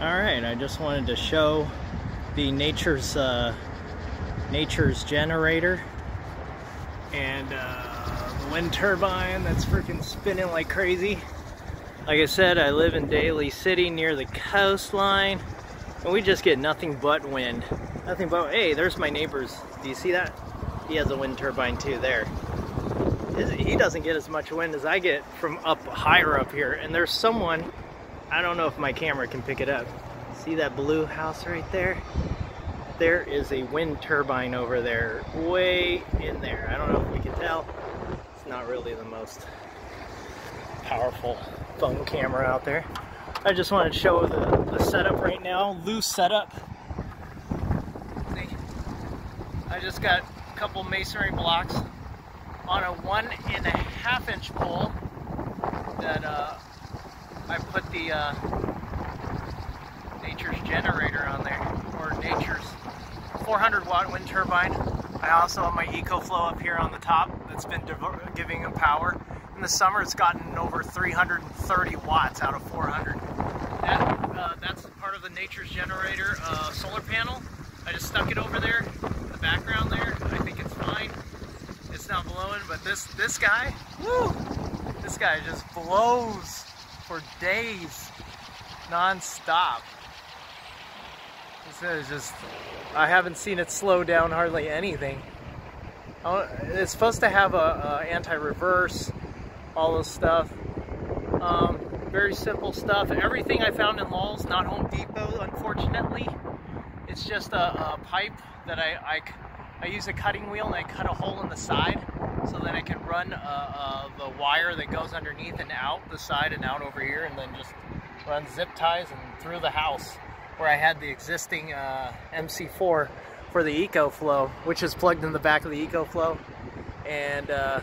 All right, I just wanted to show the nature's uh, nature's generator and uh, the wind turbine that's freaking spinning like crazy. Like I said, I live in Daly City near the coastline and we just get nothing but wind. Nothing but, hey, there's my neighbor's. Do you see that? He has a wind turbine too there. He doesn't get as much wind as I get from up higher up here. And there's someone, I don't know if my camera can pick it up. See that blue house right there? There is a wind turbine over there, way in there. I don't know if we can tell. It's not really the most powerful phone camera out there. I just wanted to show the, the setup right now, loose setup. I just got a couple masonry blocks on a one and a half inch pole that uh, I put the uh, Nature's generator on there, or Nature's 400 watt wind turbine. I also have my EcoFlow up here on the top that's been giving them power. In the summer, it's gotten over 330 watts out of 400. That, uh, that's part of the Nature's Generator uh, solar panel. I just stuck it over there, in the background there. I think it's fine. It's not blowing, but this this guy, woo, this guy just blows for days, non-stop. This is just, I haven't seen it slow down hardly anything. Oh, it's supposed to have a, a anti-reverse, all this stuff. Um, very simple stuff. Everything I found in Lowe's, not Home Depot, unfortunately. It's just a, a pipe that I, I, I, use a cutting wheel and I cut a hole in the side so then I can run uh, uh, the wire that goes underneath and out the side and out over here and then just run zip ties and through the house where I had the existing uh, MC4 for the EcoFlow, which is plugged in the back of the EcoFlow. And uh,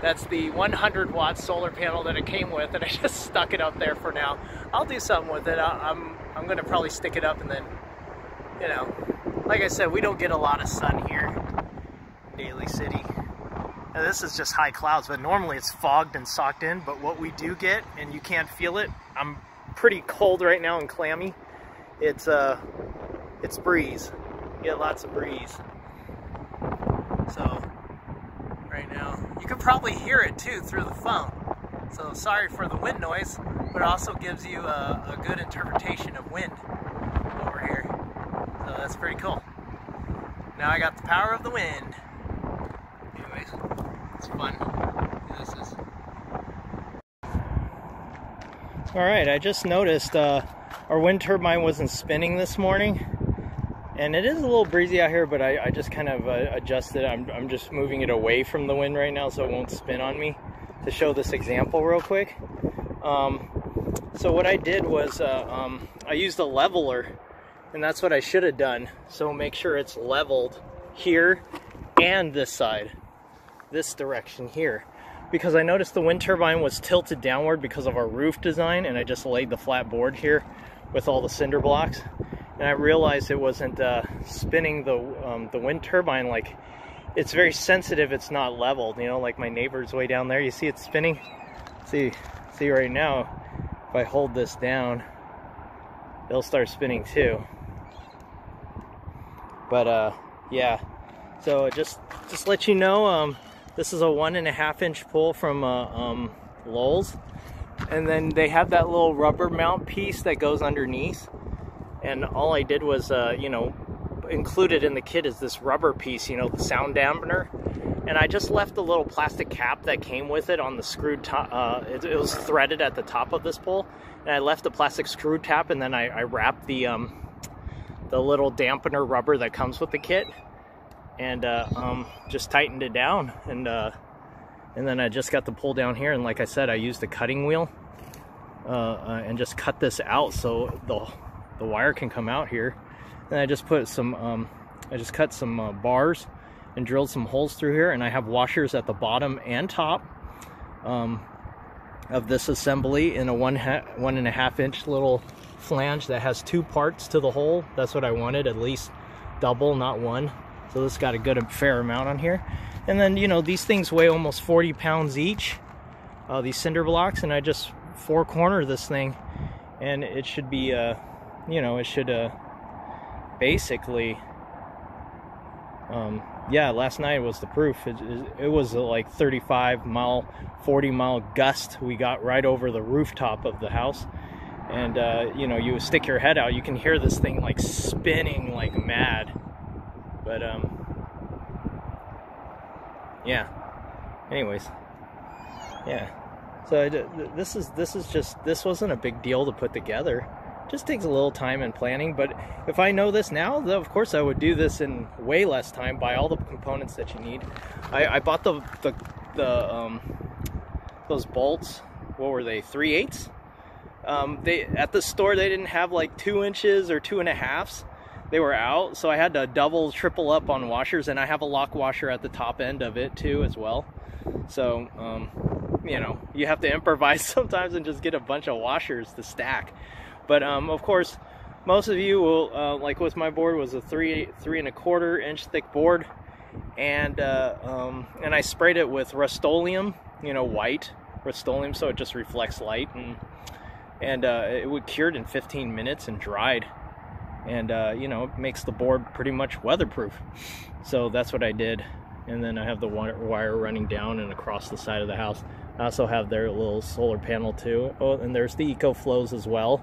that's the 100 watt solar panel that it came with, and I just stuck it up there for now. I'll do something with it. I'm, I'm gonna probably stick it up and then, you know, like I said, we don't get a lot of sun here Daly City. Now, this is just high clouds, but normally it's fogged and socked in, but what we do get, and you can't feel it, I'm pretty cold right now and clammy. It's, uh, it's breeze. You get lots of breeze. So, right now. You can probably hear it too through the phone. So sorry for the wind noise, but also gives you a, a good interpretation of wind over here. So that's pretty cool. Now I got the power of the wind. Fun. This is. All right, I just noticed uh, our wind turbine wasn't spinning this morning and it is a little breezy out here but I, I just kind of uh, adjusted I'm, I'm just moving it away from the wind right now so it won't spin on me to show this example real quick um, so what I did was uh, um, I used a leveler and that's what I should have done so make sure it's leveled here and this side this direction here. Because I noticed the wind turbine was tilted downward because of our roof design and I just laid the flat board here with all the cinder blocks. And I realized it wasn't uh, spinning the um, the wind turbine like it's very sensitive it's not leveled you know like my neighbor's way down there you see it spinning? See see right now if I hold this down it'll start spinning too. But uh yeah so just just let you know um this is a one and a half inch pull from uh, um, Lowe's and then they have that little rubber mount piece that goes underneath and all I did was, uh, you know, included in the kit is this rubber piece, you know, the sound dampener. And I just left the little plastic cap that came with it on the screwed top. Uh, it, it, was threaded at the top of this pole. And I left the plastic screw cap and then I, I wrapped the, um, the little dampener rubber that comes with the kit. And uh, um, just tightened it down. And, uh, and then I just got the pull down here. And like I said, I used the cutting wheel uh, uh, and just cut this out so the the wire can come out here. And I just put some, um, I just cut some uh, bars and drilled some holes through here. And I have washers at the bottom and top um, of this assembly in a one, one and a half inch little flange that has two parts to the hole. That's what I wanted, at least double, not one. So this got a good a fair amount on here. And then, you know, these things weigh almost 40 pounds each, uh, these cinder blocks, and I just four corner this thing, and it should be uh, you know, it should uh, basically, um, yeah, last night was the proof. It, it was like 35 mile, 40 mile gust we got right over the rooftop of the house. And, uh, you know, you stick your head out, you can hear this thing like spinning like mad. But, um, yeah. Anyways, yeah. So I, this is this is just this wasn't a big deal to put together. Just takes a little time and planning. But if I know this now, of course I would do this in way less time. Buy all the components that you need. I, I bought the the the um, those bolts. What were they? Three eighths. Um, they at the store they didn't have like two inches or two and a halves. They were out, so I had to double, triple up on washers, and I have a lock washer at the top end of it too as well. So um, you know, you have to improvise sometimes and just get a bunch of washers to stack. But um, of course, most of you will, uh, like with my board, was a three three and a quarter inch thick board, and uh, um, and I sprayed it with Rust-Oleum, you know, white Rust-Oleum, so it just reflects light, and and uh, it would cured in 15 minutes and dried, and uh, you know, it makes the board pretty much weatherproof. So that's what I did, and then I have the wire running down and across the side of the house. I also have their little solar panel too. Oh, and there's the EcoFlows as well,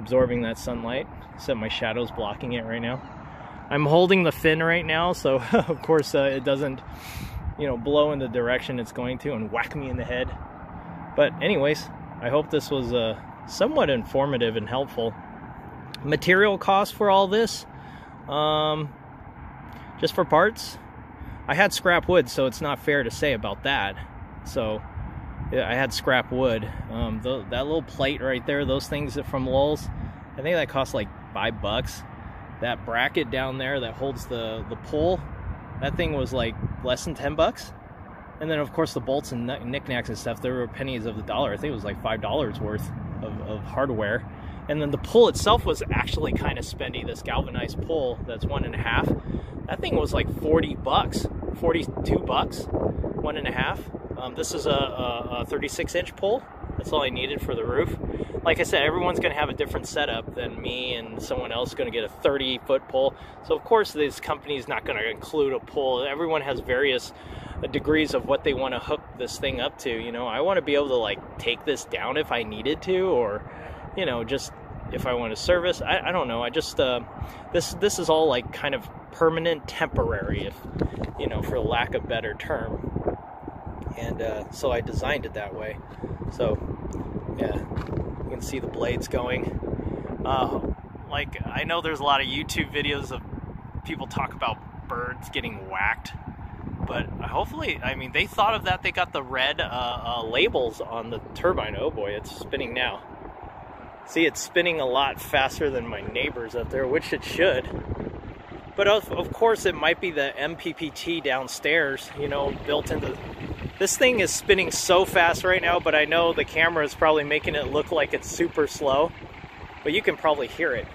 absorbing that sunlight. Except my shadow's blocking it right now. I'm holding the fin right now, so of course uh, it doesn't, you know, blow in the direction it's going to and whack me in the head. But anyways, I hope this was uh, somewhat informative and helpful. Material cost for all this, um, just for parts, I had scrap wood, so it's not fair to say about that. So I had scrap wood. Um, the, that little plate right there, those things from Lowe's, I think that cost like five bucks. That bracket down there that holds the, the pole, that thing was like less than 10 bucks. And then of course the bolts and knickknacks and stuff, there were pennies of the dollar. I think it was like $5 worth of, of hardware. And then the pull itself was actually kind of spendy, this galvanized pull that's one and a half. That thing was like 40 bucks, 42 bucks, one and a half. Um, this is a, a, a 36 inch pole. That's all I needed for the roof. Like I said, everyone's going to have a different setup than me, and someone else going to get a 30 foot pole. So, of course, this company is not going to include a pole. Everyone has various degrees of what they want to hook this thing up to. You know, I want to be able to like take this down if I needed to, or you know, just if I want to service. I, I don't know. I just uh, this this is all like kind of permanent, temporary, if you know, for lack of better term and uh, so I designed it that way. So yeah, you can see the blades going. Uh, like I know there's a lot of YouTube videos of people talk about birds getting whacked, but hopefully, I mean, they thought of that. They got the red uh, uh, labels on the turbine. Oh boy, it's spinning now. See, it's spinning a lot faster than my neighbors up there, which it should. But of, of course, it might be the MPPT downstairs, you know, built into this thing is spinning so fast right now, but I know the camera is probably making it look like it's super slow. But you can probably hear it.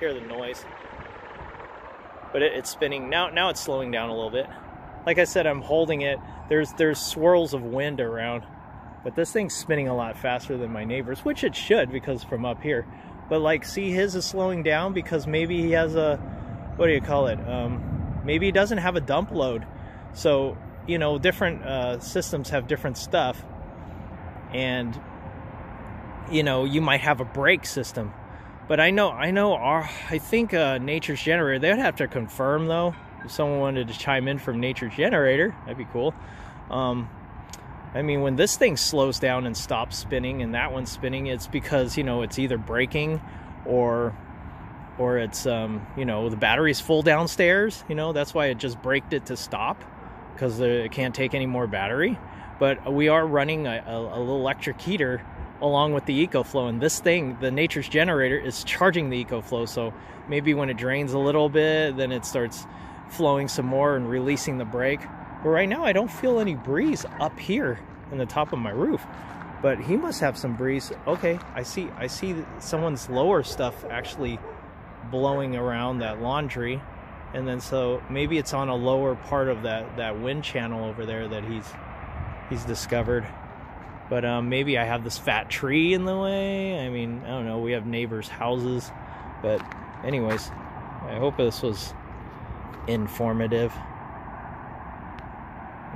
Hear the noise. But it, it's spinning. Now now it's slowing down a little bit. Like I said, I'm holding it. There's there's swirls of wind around. But this thing's spinning a lot faster than my neighbor's, which it should because from up here. But like, see, his is slowing down because maybe he has a, what do you call it? Um, maybe he doesn't have a dump load. So you know, different uh, systems have different stuff, and you know, you might have a brake system. But I know, I know, our, I think uh, Nature's Generator. They'd have to confirm though. If someone wanted to chime in from Nature's Generator, that'd be cool. Um, I mean, when this thing slows down and stops spinning, and that one's spinning, it's because you know it's either braking, or or it's um, you know the battery's full downstairs. You know that's why it just braked it to stop because it can't take any more battery. But we are running a, a, a little electric heater along with the EcoFlow, and this thing, the Nature's generator, is charging the EcoFlow. So maybe when it drains a little bit, then it starts flowing some more and releasing the brake. But right now, I don't feel any breeze up here in the top of my roof. But he must have some breeze. Okay, I see. I see someone's lower stuff actually blowing around that laundry and then so maybe it's on a lower part of that that wind channel over there that he's he's discovered But um, maybe I have this fat tree in the way. I mean, I don't know. We have neighbors' houses. But, anyways, I hope this was informative.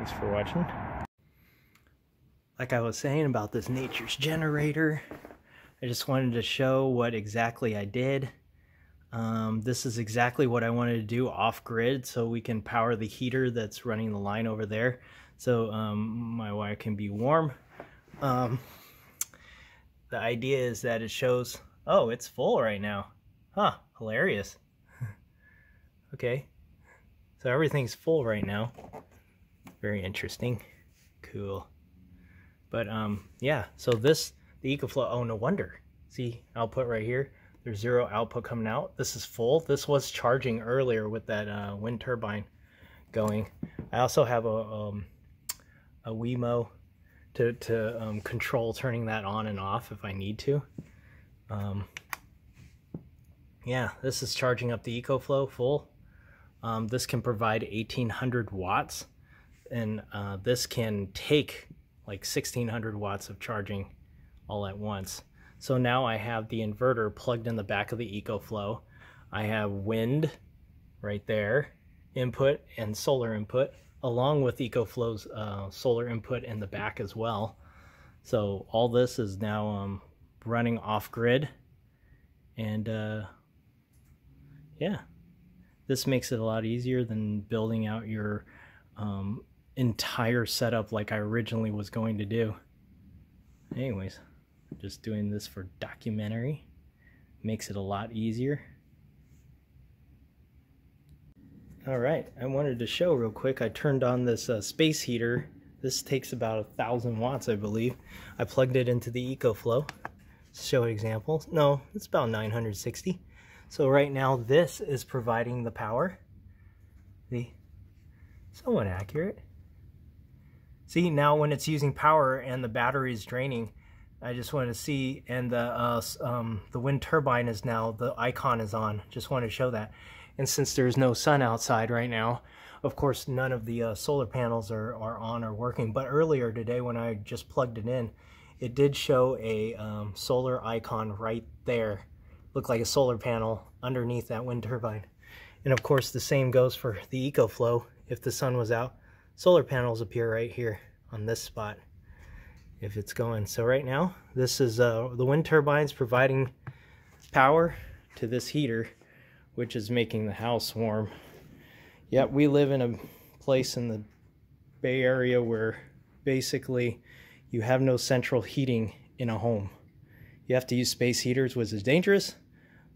Thanks for watching. Like I was saying about this nature's generator, I just wanted to show what exactly I did. Um, this is exactly what I wanted to do off grid so we can power the heater that's running the line over there so um, my wire can be warm. Um, the idea is that it shows, oh, it's full right now. Huh, hilarious. okay, so everything's full right now. Very interesting. Cool. But um, yeah, so this, the EcoFlow, oh, no wonder. See, output right here there's zero output coming out. This is full. This was charging earlier with that uh, wind turbine going. I also have a um, a Wemo to, to um, control turning that on and off if I need to. Um, yeah, this is charging up the EcoFlow full. Um, this can provide 1800 watts and uh, this can take like 1600 watts of charging all at once. So now I have the inverter plugged in the back of the EcoFlow. I have wind right there, input and solar input, along with EcoFlow's uh, solar input in the back as well. So all this is now um, running off grid. And uh, yeah, this makes it a lot easier than building out your um, entire setup like I originally was going to do. Anyways just doing this for documentary makes it a lot easier. All right, I wanted to show real quick. I turned on this uh, space heater. This takes about a thousand watts, I believe. I plugged it into the EcoFlow. Show examples. No, it's about 960. So right now, this is providing the power. See, somewhat accurate. See, now when it's using power and the battery is draining, I just wanted to see, and the uh, um, the wind turbine is now, the icon is on. Just wanted to show that. And since there's no sun outside right now, of course, none of the uh, solar panels are, are on or working. But earlier today, when I just plugged it in, it did show a um, solar icon right there. Looked like a solar panel underneath that wind turbine. And of course, the same goes for the EcoFlow. If the sun was out, solar panels appear right here on this spot if it's going. So right now, this is uh, the wind turbines providing power to this heater, which is making the house warm. Yet we live in a place in the Bay Area where basically you have no central heating in a home. You have to use space heaters, which is dangerous,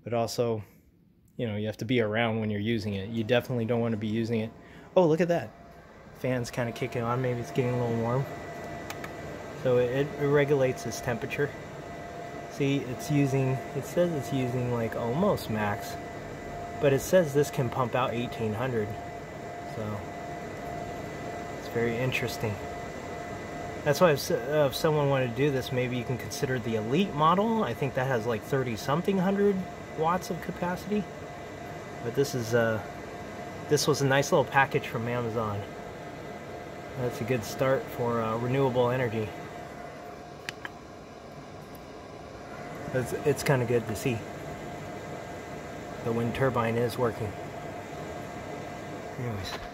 but also, you know, you have to be around when you're using it. You definitely don't want to be using it. Oh, look at that. Fan's kind of kicking on. Maybe it's getting a little warm. So it, it regulates its temperature. See, it's using, it says it's using like almost max, but it says this can pump out 1800. So it's very interesting. That's why if, uh, if someone wanted to do this, maybe you can consider the Elite model. I think that has like 30 something hundred watts of capacity. But this is uh, this was a nice little package from Amazon. That's a good start for uh, renewable energy. It's, it's kind of good to see. The wind turbine is working. Anyways.